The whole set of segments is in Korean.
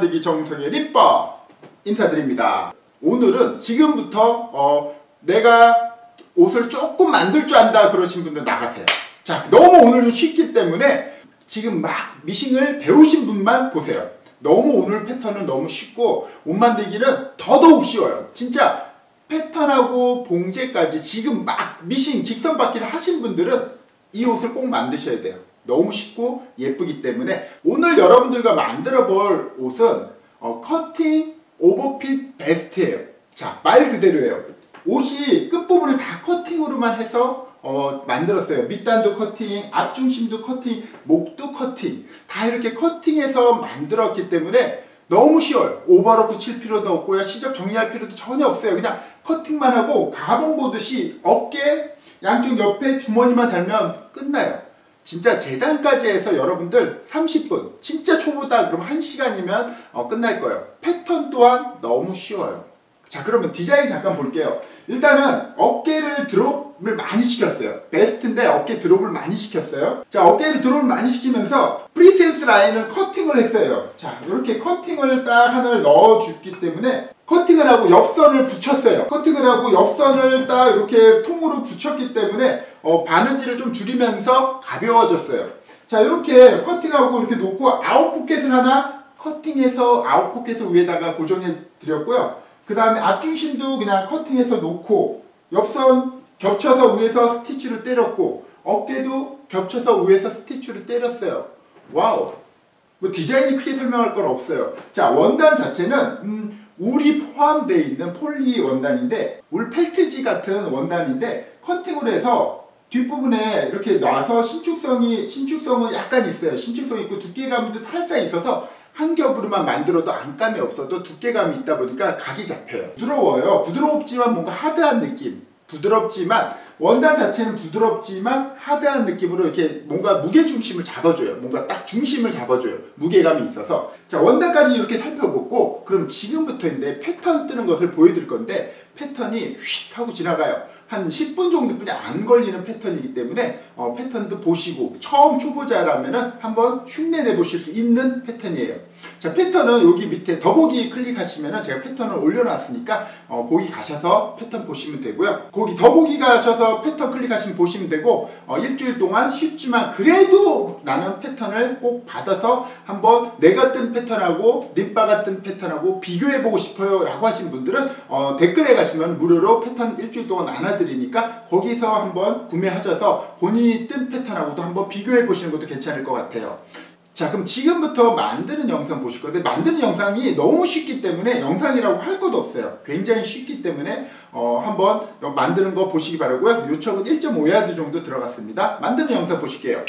만들기 정성의 립바 인사드립니다. 오늘은 지금부터 어, 내가 옷을 조금 만들 줄 안다 그러신 분들 나가세요. 자 너무 오늘 좀 쉽기 때문에 지금 막 미싱을 배우신 분만 보세요. 너무 오늘 패턴은 너무 쉽고 옷 만들기는 더더욱 쉬워요. 진짜 패턴하고 봉제까지 지금 막 미싱 직선 받기를 하신 분들은 이 옷을 꼭 만드셔야 돼요 너무 쉽고 예쁘기 때문에 오늘 여러분들과 만들어 볼 옷은 어, 커팅 오버핏 베스트예요. 자 말 그대로예요. 옷이 끝부분을 다 커팅으로만 해서 어, 만들었어요. 밑단도 커팅 앞중심도 커팅 목도 커팅. 다 이렇게 커팅해서 만들었기 때문에 너무 쉬워요. 오버로크 칠 필요도 없고요. 시접 정리할 필요도 전혀 없어요. 그냥 커팅만 하고 가봉 보듯이 어깨 양쪽 옆에 주머니만 달면 끝나요 진짜 재단까지 해서 여러분들 30분 진짜 초보다 그럼 1시간이면 어, 끝날 거예요. 패턴 또한 너무 쉬워요. 자 그러면 디자인 잠깐 볼게요. 일단은 어깨를 드롭을 많이 시켰어요. 베스트인데 어깨 드롭을 많이 시켰어요. 자 어깨를 드롭을 많이 시키면서 프린세스 라인을 커팅을 했어요. 자 이렇게 커팅을 딱 하나를 넣어줬기 때문에 커팅을 하고 옆선을 붙였어요. 커팅을 하고 옆선을 딱 이렇게 통으로 붙였기 때문에 어, 바느질을 좀 줄이면서 가벼워졌어요. 자 이렇게 커팅하고 이렇게 놓고 out pocket을 하나 커팅해서 out pocket을 위에다가 고정해 드렸고요. 그 다음에 앞중심도 그냥 커팅해서 놓고 옆선 겹쳐서 위에서 스티치로 때렸고 어깨도 겹쳐서 위에서 스티치로 때렸어요. wow 뭐 디자인이 크게 설명할 건 없어요. 자 원단 자체는 음, 울이 포함되어 있는 폴리 원단인데 울 펠트지 같은 원단인데 커팅을 해서 뒷부분에 이렇게 놔서 신축성이 신축성은 약간 있어요. 신축성 있고 두께감도 살짝 있어서 한 겹으로만 만들어도 안감이 없어도 두께감이 있다 보니까 각이 잡혀요. 부드러워요. 부드럽지만 뭔가 하드한 느낌. 부드럽지만 원단 자체는 부드럽지만 하드한 느낌으로 이렇게 뭔가 무게 중심을 잡아줘요. 뭔가 딱 중심을 잡아줘요. 무게감이 있어서. 자, 원단까지 이렇게 살펴보고, 그럼 지금부터인데 패턴 뜨는 것을 보여드릴 건데, 패턴이 휙 하고 지나가요. 한 10분 정도뿐이 안 걸리는 패턴이기 때문에 어, 패턴도 보시고 처음 초보자라면 한번 흉내 내보실 수 있는 패턴이에요. 자 패턴은 여기 밑에 더보기 클릭하시면 제가 패턴을 올려놨으니까 어, 거기 가셔서 패턴 보시면 되고요. 거기 더보기 가셔서 패턴 클릭하시면 보시면 되고 어, 일주일 동안 쉽지만 그래도 나는 패턴을 꼭 받아서 한번 내가 뜬 패턴하고 림바가 뜬 패턴하고 비교해보고 싶어요 라고 하신 분들은 어, 댓글에 가시면 무료로 패턴 일주일 동안 나눠 드리니까 거기서 한번 구매하셔서 본인이 뜬 패턴하고도 한번 비교해 보시는 것도 괜찮을 것 같아요. 자 그럼 지금부터 만드는 영상 보실 건데 만드는 영상이 너무 쉽기 때문에 영상이라고 할 것도 없어요. 굉장히 쉽기 때문에 어, 한번 만드는 거 보시기 바라고요. 요청은 1.5야드 정도 들어갔습니다. 만드는 영상 보실게요.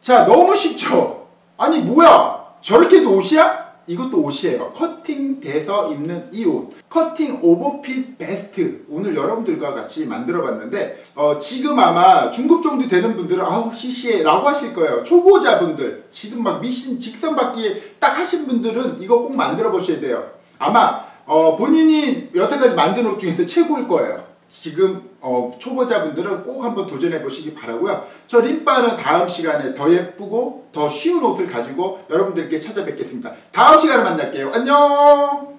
자 너무 쉽죠? 아니 뭐야 저렇게도 옷이야? 이것도 옷이에요. 커팅돼서 입는 이 옷. 커팅 오버핏 베스트. 오늘 여러분들과 같이 만들어 봤는데, 어, 지금 아마 중급 정도 되는 분들은, 아우, 시시해. 라고 하실 거예요. 초보자분들, 지금 막 미신 직선 받기 딱 하신 분들은 이거 꼭 만들어 보셔야 돼요. 아마, 어, 본인이 여태까지 만든 옷 중에서 최고일 거예요. 지금 어, 초보자분들은 꼭 한번 도전해 보시기 바라고요. 저 림바는 다음 시간에 더 예쁘고 더 쉬운 옷을 가지고 여러분들께 찾아뵙겠습니다. 다음 시간에 만날게요. 안녕!